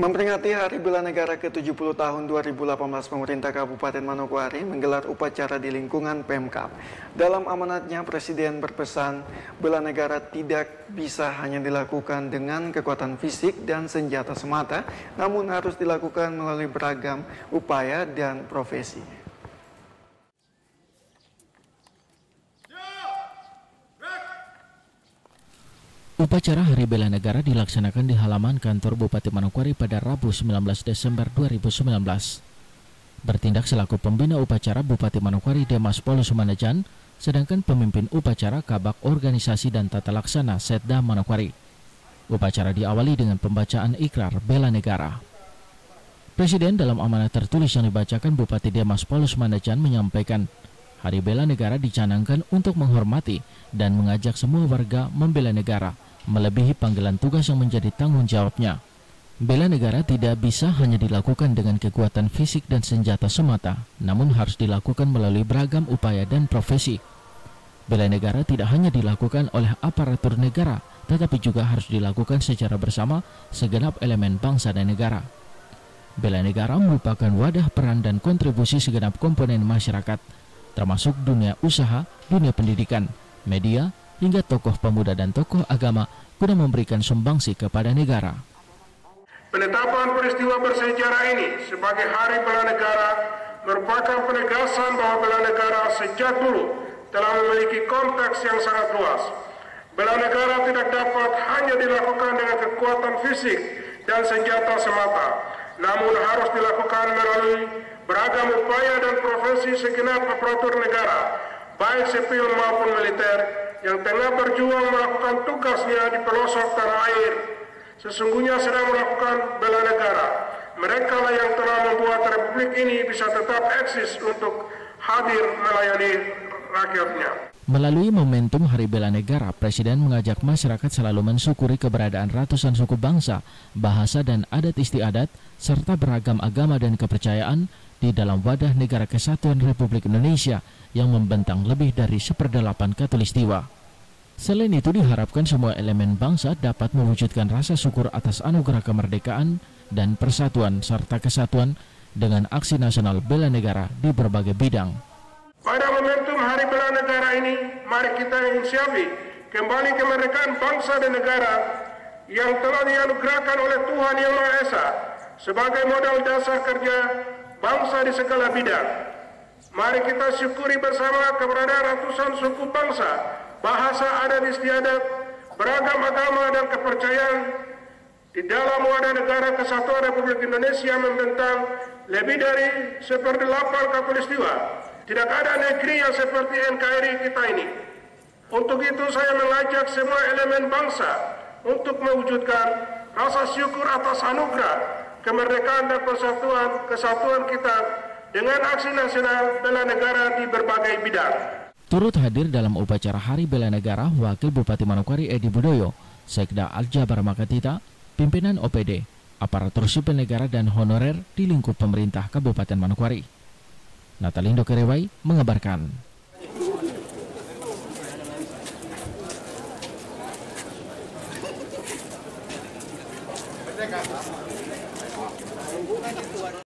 Memperingati Hari Bela Negara ke-70 tahun 2018, pemerintah Kabupaten Manokwari menggelar upacara di lingkungan Pemkap. Dalam amanatnya, Presiden berpesan bela negara tidak bisa hanya dilakukan dengan kekuatan fisik dan senjata semata, namun harus dilakukan melalui beragam upaya dan profesi. Upacara Hari Bela Negara dilaksanakan di halaman kantor Bupati Manokwari pada Rabu 19 Desember 2019. Bertindak selaku pembina upacara Bupati Manokwari Demas Polo Sumanajan, sedangkan pemimpin upacara Kabak Organisasi dan Tata Laksana Setda Manokwari. Upacara diawali dengan pembacaan ikrar bela negara. Presiden dalam amanah tertulis yang dibacakan Bupati Demas Polo Sumanajan menyampaikan, Hari Bela Negara dicanangkan untuk menghormati dan mengajak semua warga membela negara melebihi panggilan tugas yang menjadi tanggung jawabnya. Bela negara tidak bisa hanya dilakukan dengan kekuatan fisik dan senjata semata, namun harus dilakukan melalui beragam upaya dan profesi. Bela negara tidak hanya dilakukan oleh aparatur negara, tetapi juga harus dilakukan secara bersama segenap elemen bangsa dan negara. Bela negara merupakan wadah peran dan kontribusi segenap komponen masyarakat, termasuk dunia usaha, dunia pendidikan, media, hingga tokoh pemuda dan tokoh agama guna memberikan sumbangsi kepada negara. Penetapan peristiwa bersejarah ini sebagai Hari Bela Negara merupakan penegasan bahwa bela negara sejak dulu telah memiliki konteks yang sangat luas. Bela negara tidak dapat hanya dilakukan dengan kekuatan fisik dan senjata semata, namun harus dilakukan melalui beragam upaya dan profesi segenap aparatur negara, baik sipil maupun yang tengah berjuang melakukan tugasnya di pelosok tanah air, sesungguhnya sedang melakukan bela negara. Mereka lah yang telah membuat republik ini bisa tetap eksis untuk hadir melayani rakyatnya. Melalui momentum Hari Bela Negara, Presiden mengajak masyarakat selalu mensyukuri keberadaan ratusan suku bangsa, bahasa dan adat istiadat, serta beragam agama dan kepercayaan di dalam wadah negara kesatuan Republik Indonesia yang membentang lebih dari seperdelapan katulistiwa. Selain itu diharapkan semua elemen bangsa dapat mewujudkan rasa syukur atas anugerah kemerdekaan dan persatuan serta kesatuan dengan aksi nasional bela negara di berbagai bidang. Pada momentum Hari Bela Negara ini, mari kita inisiasi kembali kemerdekaan bangsa dan negara yang telah dianugerahkan oleh Tuhan Yang Maha Esa sebagai modal dasar kerja bangsa di segala bidang. Mari kita syukuri bersama keberadaan ratusan suku bangsa, bahasa adat istiadat, beragam agama dan kepercayaan di dalam wadah negara kesatuan Republik Indonesia membentang lebih dari seperdelapan katulistiwa. Tidak ada negeri yang seperti NKRI kita ini. Untuk itu saya mengajak semua elemen bangsa untuk mewujudkan rasa syukur atas anugerah kemerdekaan dan persatuan kesatuan kita dengan aksi nasional bela negara di berbagai bidang. Turut hadir dalam upacara Hari Bela Negara Wakil Bupati Manokwari Edi Budoyo, Sekda Aljabar Makatita, pimpinan OPD, aparatur sipil negara dan honorer di lingkup pemerintah Kabupaten Manokwari. Natalindo Kerewai mengabarkan.